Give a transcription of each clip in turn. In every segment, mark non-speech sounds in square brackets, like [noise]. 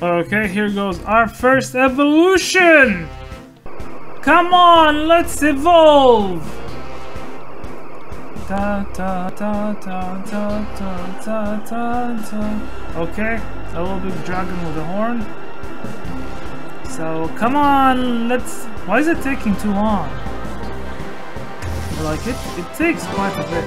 Okay, here goes our first evolution! Come on, let's evolve! Ta ta ta ta ta ta ta ta ta. Okay, a little bit dragon with a horn. So, come on, let's... Why is it taking too long? Like, it, it takes quite a bit.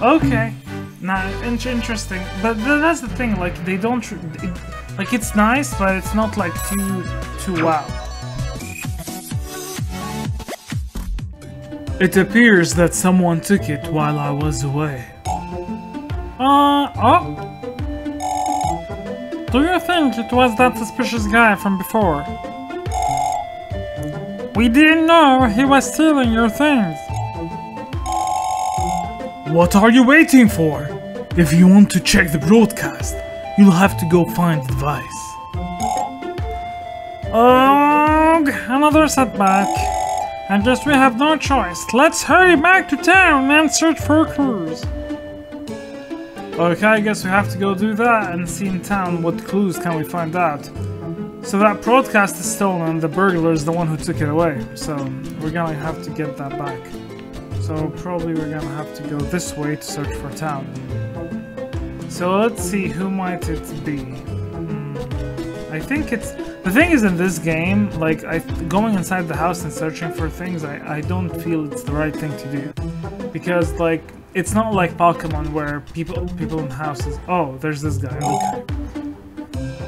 Okay. Nah, in interesting. But th that's the thing, like, they don't... It, like, it's nice, but it's not, like, too... too wow. It appears that someone took it while I was away. Uh, oh. Do you think it was that suspicious guy from before? We didn't know he was stealing your things. What are you waiting for? If you want to check the broadcast, you'll have to go find advice. Ugh, another setback. I guess we have no choice. Let's hurry back to town and search for clues. Okay, I guess we have to go do that and see in town what clues can we find out. So that broadcast is stolen the burglar is the one who took it away. So we're gonna have to get that back. So probably we're gonna have to go this way to search for town. So let's see, who might it be? Hmm. I think it's... The thing is in this game, like, I, going inside the house and searching for things, I, I don't feel it's the right thing to do. Because, like, it's not like Pokemon where people people in houses... Oh, there's this guy, okay.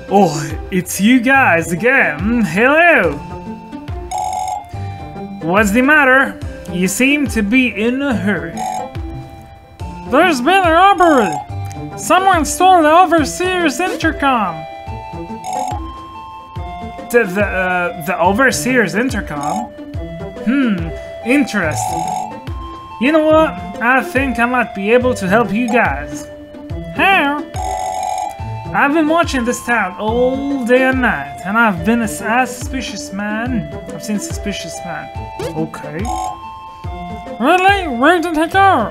Oh, it's you guys again. Hello! What's the matter? You seem to be in a hurry. There's been a robbery! Someone stole the Overseer's intercom! The, the, uh, the Overseer's intercom? Hmm, interesting. You know what? I think I might be able to help you guys. How? I've been watching this town all day and night, and I've been a, a suspicious man. I've seen suspicious man. Okay. Really? Where did he go?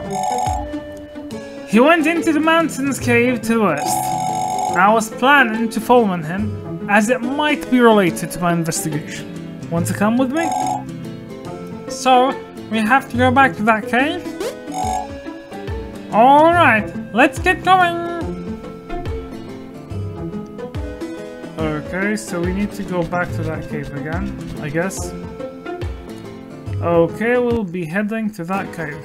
He went into the mountains cave to the west. I was planning to follow him, as it might be related to my investigation. Want to come with me? So, we have to go back to that cave? Alright, let's get going! Okay, so we need to go back to that cave again, I guess. Okay, we'll be heading to that cave.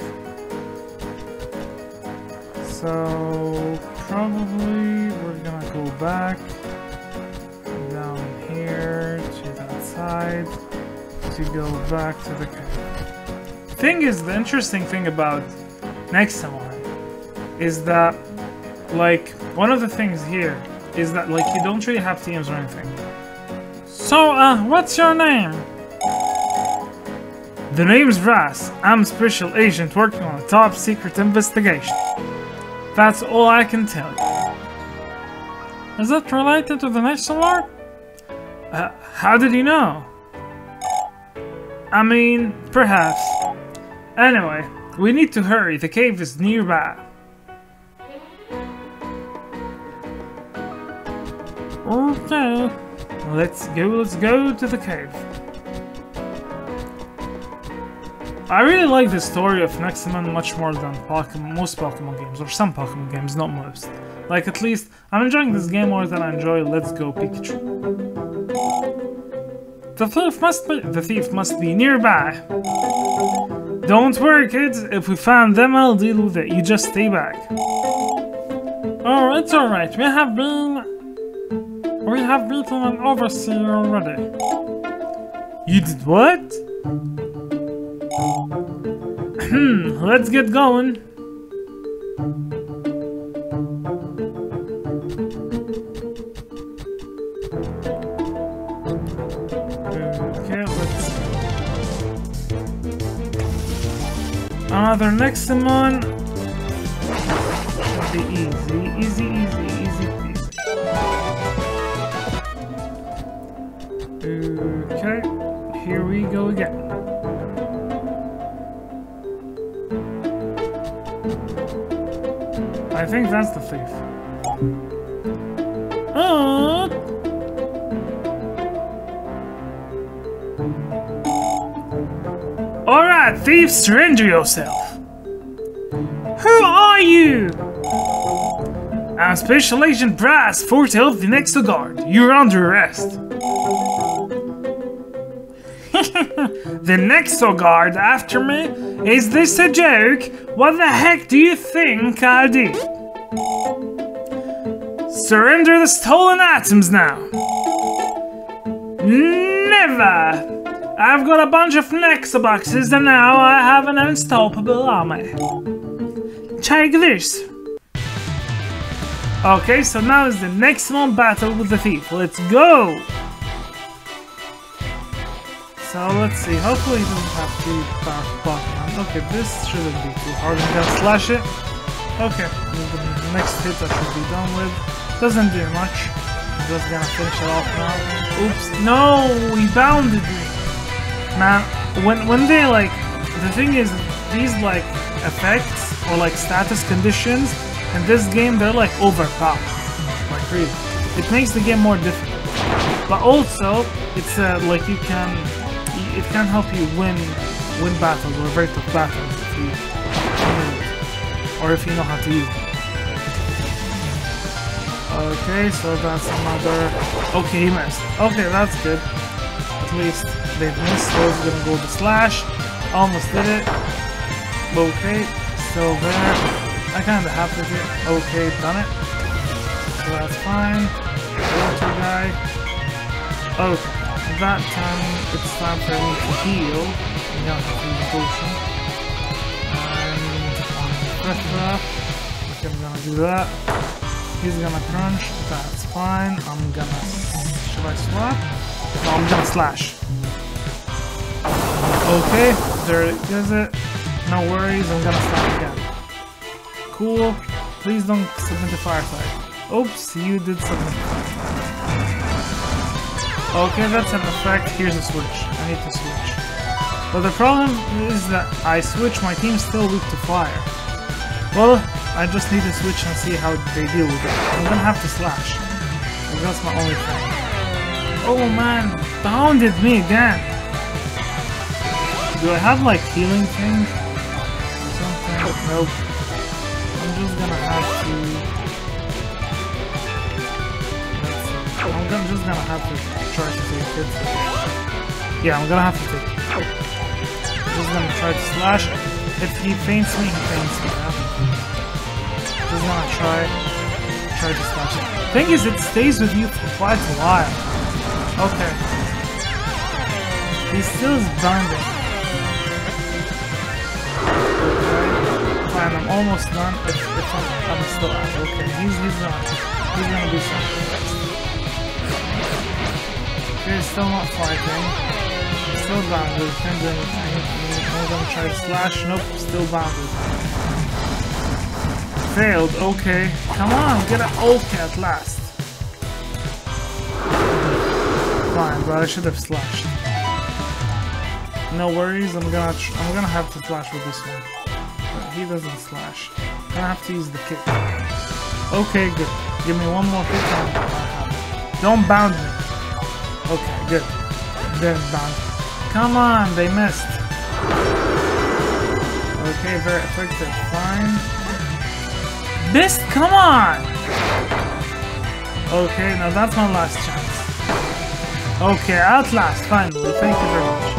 So, probably we're gonna go back down here to that side to go back to the cave. Thing is, the interesting thing about Nexomon is that, like, one of the things here is that, like, you don't really have teams or anything. So, uh, what's your name? The name's Ras. I'm a Special Agent working on a top secret investigation. That's all I can tell you. Is that related to the National Lord? Uh, how did you know? I mean, perhaps. Anyway, we need to hurry, the cave is nearby. Okay, let's go, let's go to the cave. I really like the story of Nexomon much more than Pokemon, most Pokemon games, or some Pokemon games, not most. Like, at least, I'm enjoying this game more than I enjoy Let's Go Pikachu. The thief must be- the thief must be nearby. Don't worry, kids, if we find them, I'll deal with it, you just stay back. Oh, it's alright, we have been we have beaten an overseer already. You did what? Hmm, let's get going. Okay, let's... Another Nexomon. Be I think that's the thief. Oh! Alright, thief, surrender yourself. Who are you? I'm Special Agent Brass, Fort Health, the next Guard. You're under arrest. [laughs] the next Guard after me? Is this a joke? What the heck do you think I did? Surrender the stolen items now. Never! I've got a bunch of Nexo boxes and now I have an unstoppable army. Take this. Okay, so now is the next one battle with the thief. Let's go! So let's see, hopefully he doesn't have to back. Okay, this shouldn't be too hard. I'm gonna slash it. Okay, the next hit I should be done with. Doesn't do much. I'm just gonna finish it off now. Oops, no, he bounded me. Man, when when they like, the thing is, these like effects or like status conditions in this game, they're like overpowered. Like really, it makes the game more difficult. But also, it's uh, like you can, it can help you win win battles or very tough battles if you or if you know how to use it. Okay, so that's another. Okay, he missed. Okay, that's good. At least they missed. So it's gonna go the slash. Almost did it. Okay, still there. I kinda have to get. Okay, done it. So that's fine. Water guy. Okay, that time it's time for me to heal. A potion. And on Thefra. Okay, I'm gonna do that. He's gonna crunch. That's fine. I'm gonna. Should I swap? No, I'm gonna slash. Okay, there it is it. No worries, I'm gonna start again. Cool. Please don't submit the fireside. Oops, you did submit the. Okay, that's an effect. Here's a switch. I need to switch. But the problem is that I switch, my team's still weak to fire. Well, I just need to switch and see how they deal with it. I'm gonna have to slash. That's my only thing. Oh man, bounded me again. Do I have like healing things? Or something? Nope. I'm just gonna have to. I'm just gonna have to try to take it. Yeah, I'm gonna have to take I'm just gonna try to slash. If he faints me, he faints me. Just gonna try, try to slash it. Thing is, it stays with you for quite a while. Okay. He still is bounding. Fine, I'm almost done. If, if I'm, I'm still out. Okay, he's he's gonna he's gonna do something. Okay, still not fighting. Still bounded. Can't do anything. I'm gonna try slash. Nope, still bounded. Failed. Okay, come on, get an okay at last. Fine, but I should have slashed. No worries. I'm gonna I'm gonna have to slash with this one But he doesn't slash. I'm gonna have to use the kick. Okay, good. Give me one more kick on Don't bound me. Okay, good. Then bound. Come on, they missed. Okay, very effective. Fine. Missed? Come on! Okay, now that's my last chance. Okay, at last, finally. Thank you very much.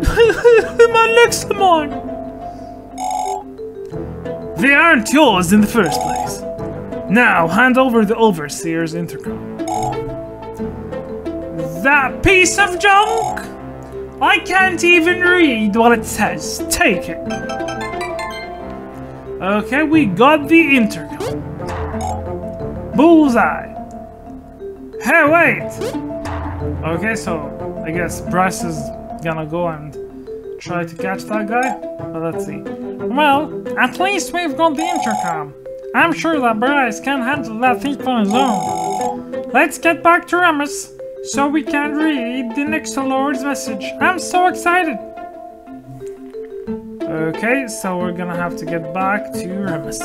[laughs] my Nexomon! They aren't yours in the first place. Now, hand over the Overseer's intercom. That piece of junk? I can't even read what it says. Take it. Okay, we got the intercom. Bullseye. Hey, wait! Okay, so I guess Bryce is gonna go and try to catch that guy? But let's see. Well, at least we've got the intercom. I'm sure that Bryce can handle that thief on his own. Let's get back to Remus so we can read the next Lord's message. I'm so excited! Okay, so we're gonna have to get back to Remus.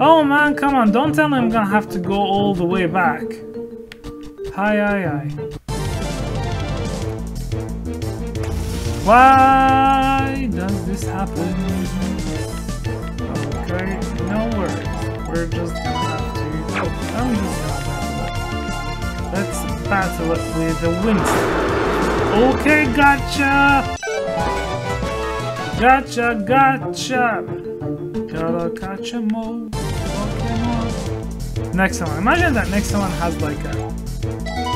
Oh man, come on, don't tell me I'm gonna have to go all the way back. Hi, hi, hi. Why does this happen? Okay, no worries. We're just gonna have to... I'm just. Let's battle it with the Winston. Okay, gotcha! Gotcha, gotcha! Gotta catch 'em all, Pokemon. Next one. Imagine that next one has like a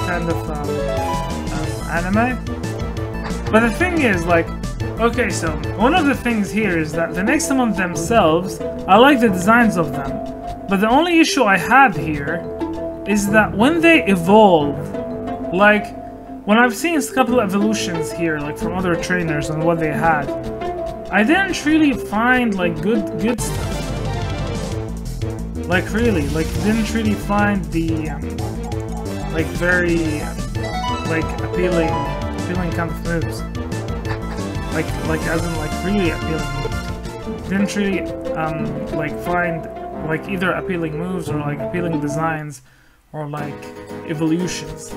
kind of um, um, anime. But the thing is, like, okay, so one of the things here is that the next one themselves, I like the designs of them. But the only issue I have here is that when they evolve, like, when I've seen a couple of evolutions here, like from other trainers and what they had, I didn't really find like good good stuff. Like really, like didn't really find the um, like very like appealing appealing kind of moves. Like like as in like really appealing. Didn't really um like find like either appealing moves or like appealing designs or like evolutions.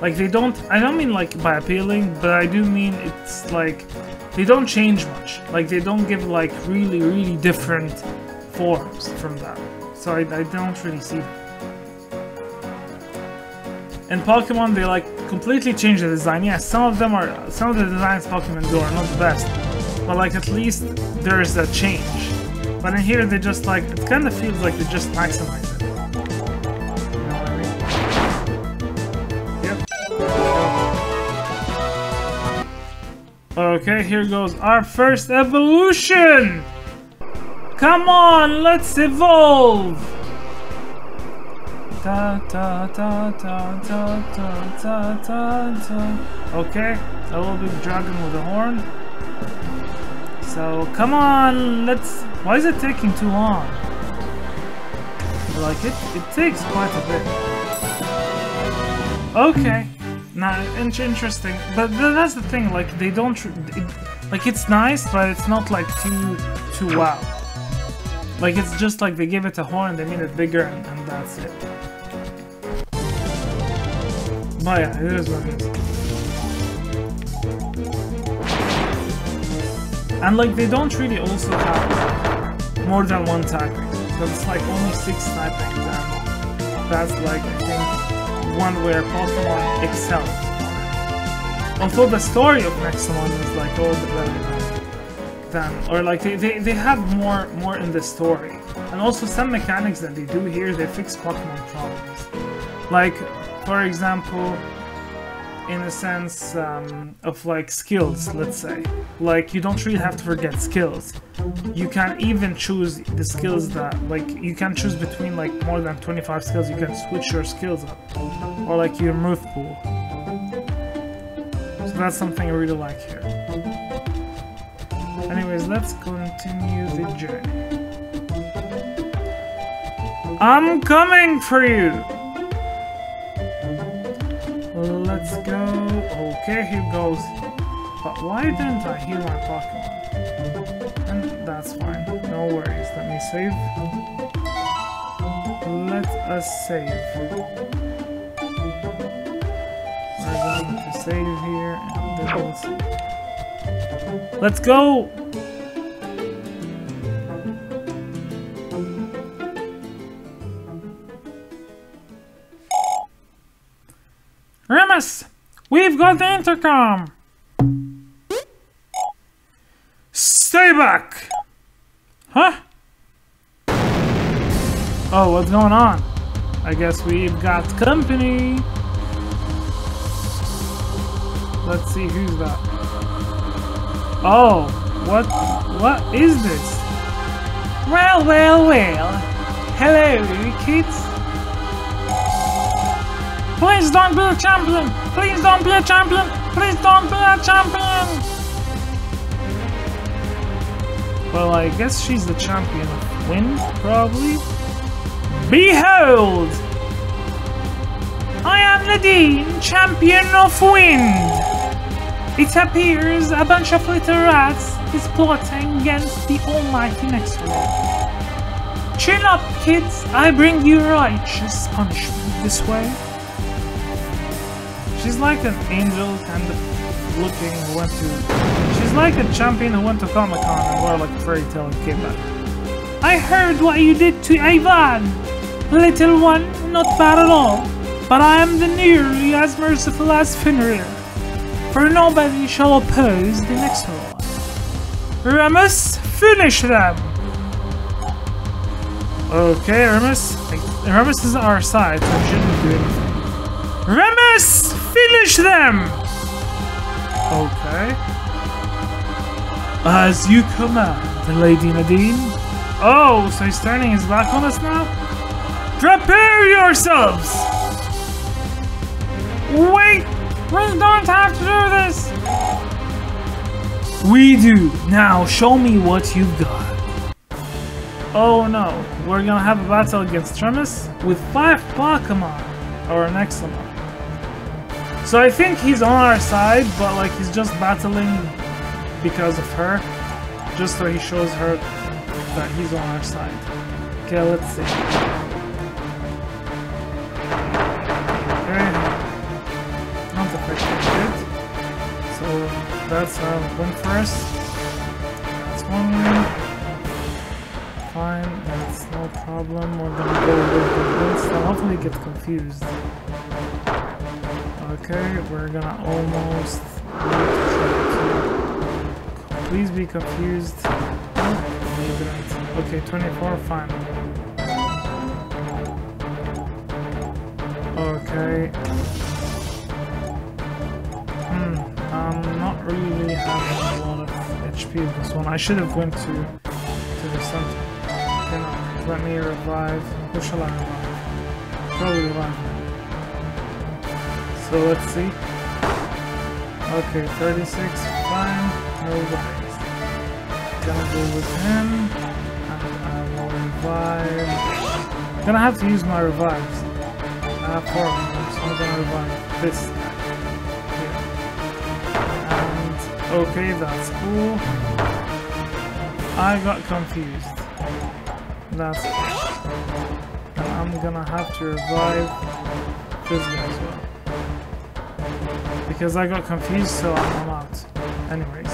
Like they don't I don't mean like by appealing, but I do mean it's like they don't change much. Like they don't give like really, really different forms from that. So I, I don't really see that. In Pokemon, they like completely change the design. Yes, some of them are, some of the designs Pokemon do are not the best, but like at least there's a change. But in here, they just like, it kind of feels like they just maximize Okay, here goes our first evolution! Come on, let's evolve! Ta ta ta ta ta ta ta ta ta. Okay, a little big dragon with a horn. So, come on, let's... Why is it taking too long? Like, it, it takes quite a bit. Okay. Nah, interesting. But that's the thing, like, they don't... It, like, it's nice, but it's not, like, too... too wow. Like, it's just like they give it a horn, they made it bigger, and, and that's it. But yeah, it is what it is. And, like, they don't really also have more than one typing. So it's, like, only six typings, and that's, like, I think one where Pokemon excels. Although the story of Nexomon is like all the better than, or like they, they, they have more more in the story. And also some mechanics that they do here, they fix Pokemon problems. Like, for example, in a sense um, of like skills, let's say. Like you don't really have to forget skills. You can even choose the skills that like you can choose between like more than 25 skills. You can switch your skills up, or like your move pool. So that's something I really like here. Anyways, let's continue the journey. I'm coming for you! Let's go. Okay, here goes. But why didn't I heal my Pokemon? And that's fine. No worries. Let me save. Let us save. We're going to save here and we'll. Let's go! Remus! We've got the intercom! Stay back! Huh? Oh, what's going on? I guess we've got company. Let's see who's that. Oh, what what is this? Well, well, well. Hello, kids. Please don't be a champion! Please don't be a champion! Please don't be a champion! Well, I guess she's the champion of wind, probably. Behold! I am Nadine, champion of wind! It appears a bunch of little rats is plotting against the almighty next Nextdoor. Chin up, kids! I bring you righteous punishment this way. She's like an angel kind of looking who went to... She's like a champion who went to Comic Con and wore like a fairy tale and came back. I heard what you did to Ivan! Little one, not bad at all. But I am the nearly as merciful as Fenrir. For nobody shall oppose the next one. Remus, finish them! Okay, Remus. Remus is on our side, so we shouldn't do anything. Remus! Finish them! Okay. As you command, Lady Nadine. Oh, so he's turning his back on us now? Prepare yourselves! Wait! We don't have to do this! We do. Now show me what you've got. Oh no, we're gonna have a battle against Tremus with five Pokemon, or an Examon. So I think he's on our side, but like he's just battling because of her, just so he shows her that he's on our side. Okay, let's see. Okay, not affected, good. So that's uh, win first. That's one win fine, that's no problem. We're gonna go with the Winston. Hopefully get confused. Okay, we're gonna almost Please be confused. Okay, 24, fine. Okay. Hmm, I'm not really having a lot of HP with this one. I should have went to to the center let me revive. Who shall I revive? Probably revive. So let's see. Okay, 36, fine. No revives. Gonna go with him. And uh, I will revive. Gonna have to use my revives. I have four of them, so I'm gonna revive this guy. And okay, that's cool. I got confused. That's and I'm gonna have to revive this guy as well. Because I got confused, so I'm out. Anyways.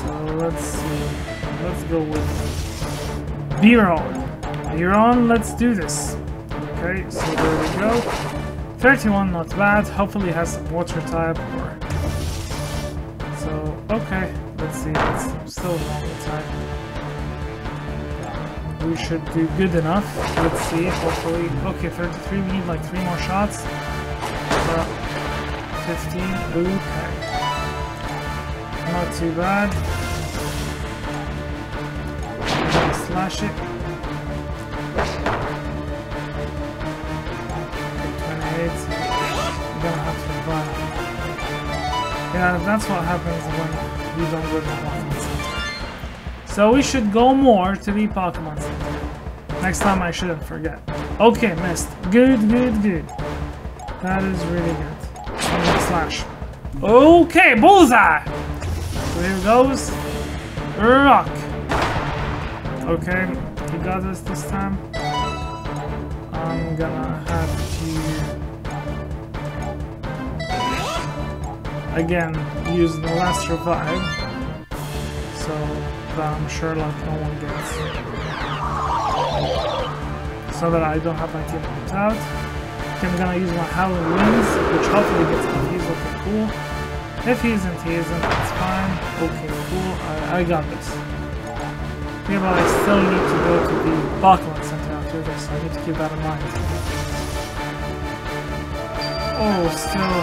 So let's see. Let's go with Biron. Biron, let's do this. Okay, so there we go. 31, not bad. Hopefully has some water type or... So, okay. Let's see. It's still normal type we should do good enough. Let's see, hopefully. Okay, 33, we need like three more shots. Uh, 15, okay. Not too bad. Slash it. Okay, 28. I'm gonna have to revive. Yeah, that's what happens when you don't go to the so we should go more to the Pokemon Center. Next time I shouldn't forget. Okay, missed. Good, good, good. That is really good. Slash. Okay, bullseye! So here goes. Rock. Okay, he got us this time. I'm gonna have to... Again, use the last revive. So that I'm sure like no one gets. So that I don't have my team out. Okay, I'm gonna use my Howling Winds, which hopefully gets confused. Cool. If he isn't, he isn't, it's fine. Okay, cool. I, I got this. But I still need to go to the Pokemon Center after this, I need to keep that in mind. Oh, still...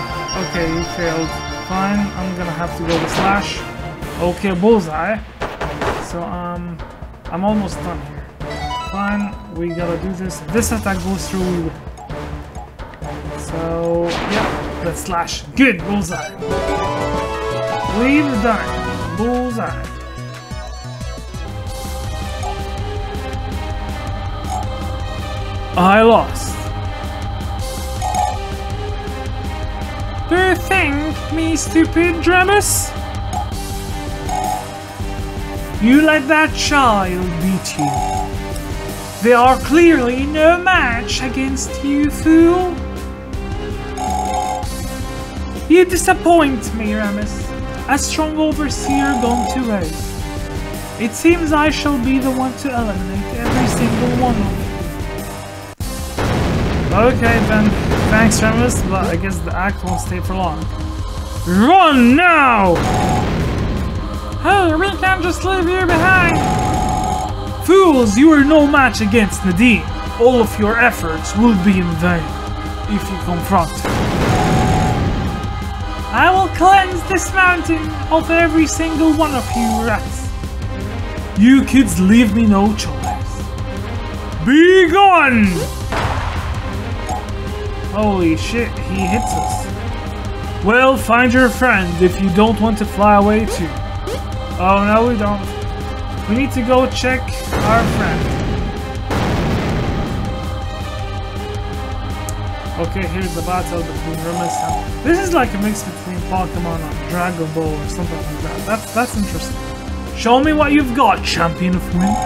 Okay, you failed. Fine, I'm gonna have to go to Slash. Okay, Bullseye. So, um, I'm almost done here. Fine, we gotta do this. This attack goes through. So, yeah, let's slash. Good, bullseye. Leave the done. Bullseye. I lost. Do you think me stupid, Remus? You let that child beat you. They are clearly no match against you, fool. You disappoint me, Remus. A strong overseer gone to waste. It seems I shall be the one to eliminate every single one of you. Okay then, thanks Remus, but I guess the act won't stay for long. Run now! Hey, we can't just leave you behind! Fools, you are no match against Nadine. All of your efforts will be in vain if you confront her. I will cleanse this mountain of every single one of you rats. You kids leave me no choice. Be gone! Holy shit, he hits us. Well, find your friend if you don't want to fly away too. Oh no, we don't. We need to go check our friend. Okay, here's the battle between Remus and... This is like a mix between Pokemon and Dragon Ball or something like that. That's, that's interesting. Show me what you've got, champion of wind.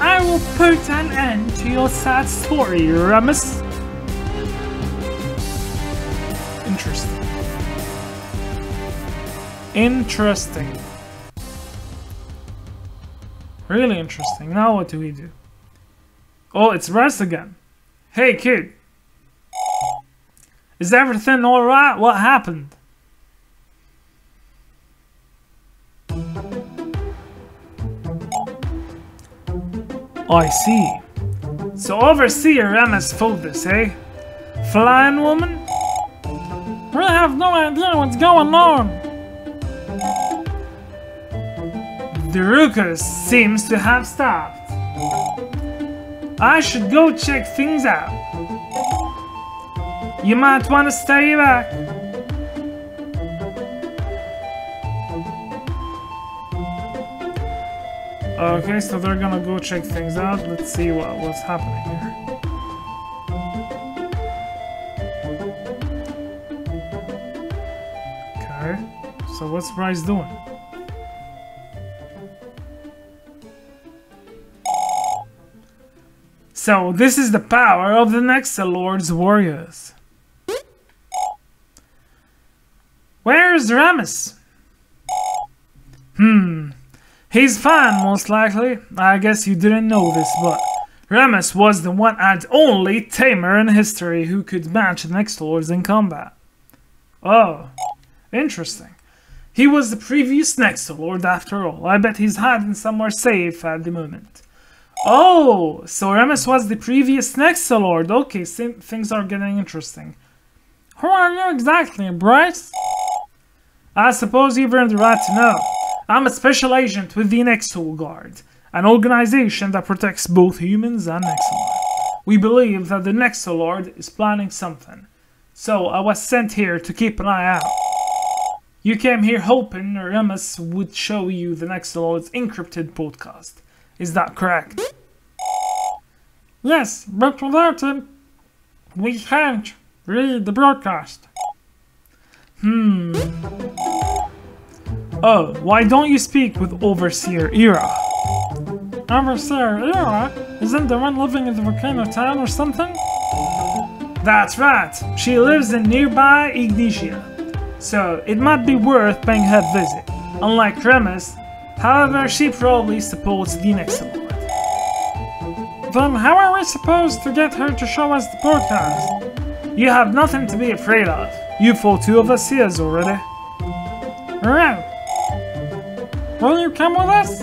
I will put an end to your sad story, Remus. Interesting. Interesting. Really interesting. Now what do we do? Oh, it's Russ again. Hey, kid. Is everything alright? What happened? I see. So Overseer Remus Foldus, eh? Flying woman? We have no idea what's going on. The Ruckus seems to have stopped. I should go check things out. You might want to stay back. Okay, so they're gonna go check things out. Let's see what, what's happening here. Okay, so what's Bryce doing? So this is the power of the Nexolord's warriors. Where's Remus? Hmm. He's fine, most likely. I guess you didn't know this, but Remus was the one and only tamer in history who could match the Nexolords in combat. Oh, interesting. He was the previous Nexolord after all. I bet he's hiding somewhere safe at the moment. Oh, so Remus was the previous Nexolord. Okay, things are getting interesting. Who are you exactly, Bryce? I suppose you've earned the right to know. I'm a special agent with the Nexal Guard, an organization that protects both humans and Nexalord. We believe that the Nexolord is planning something, so I was sent here to keep an eye out. You came here hoping Remus would show you the Nexolord's encrypted podcast. Is that correct? Yes, but without him, we can't read the broadcast. Hmm. Oh, why don't you speak with Overseer Ira? Overseer Ira? Isn't the one living in the volcano town or something? That's right, she lives in nearby Ignitia. So, it might be worth paying her visit. Unlike Remus, However, she probably supports the Nexolord. Then how are we supposed to get her to show us the podcast? You have nothing to be afraid of. You fought two of us here already. Alright. Will you come with us?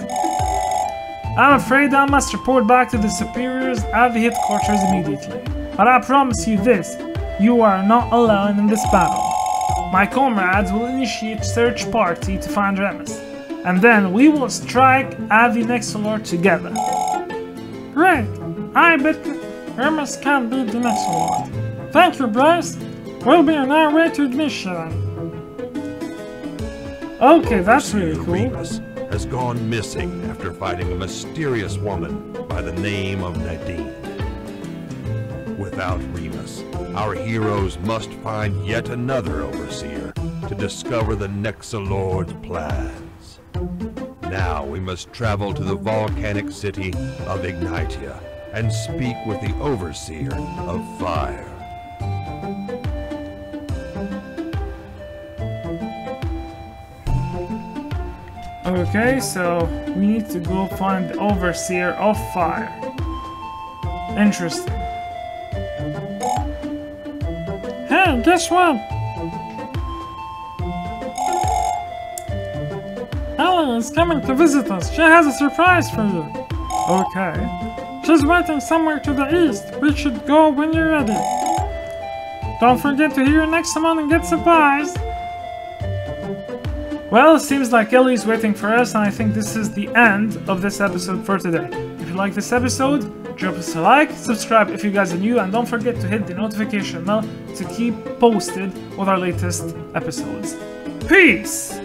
I'm afraid I must report back to the superiors at the headquarters immediately. But I promise you this, you are not alone in this battle. My comrades will initiate search party to find Remus and then we will strike at the Nexolord together. Great! I bet Hermes can beat the Nexolord. Thank you, Bryce. We'll be on our way to Ignitia. Okay, that's really cool. Remus has gone missing after fighting a mysterious woman by the name of Nadine. Without Remus, our heroes must find yet another overseer to discover the Nexolord's plan. Now we must travel to the volcanic city of Ignitia and speak with the Overseer of Fire. Okay, so we need to go find the Overseer of Fire. Interesting. Hey, guess what? Ellie is coming to visit us. She has a surprise for you. Okay. She's waiting somewhere to the east. We should go when you're ready. Don't forget to hear next time and get surprised. Well, it seems like Ellie's waiting for us, and I think this is the end of this episode for today. If you like this episode, drop us a like, subscribe if you guys are new, and don't forget to hit the notification bell to keep posted with our latest episodes. Peace!